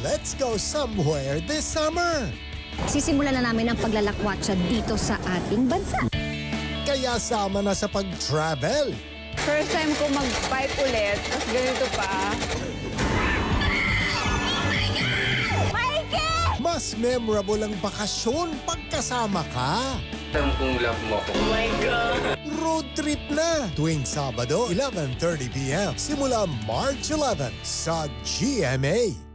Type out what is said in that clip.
Let's go somewhere this summer. Sisimulan na namin ang paglalakwatsa dito sa ating bansa. Kaya sama na sa pag-travel. First time ko mag-pipe ulit, tapos ganito pa. Mikey! Mas memorable ang bakasyon pagkasama ka. Alam kong love mo ako. Oh Road trip na tuwing Sabado, 11.30pm. Simula March 11 sa GMA.